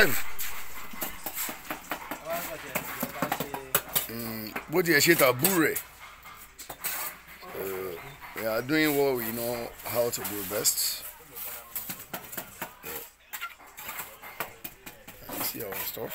five. Mm, bó tiẹ̀ ṣe tàbú rẹ̀ uh, we are doing what we know how to do best. Uh, see our stuff.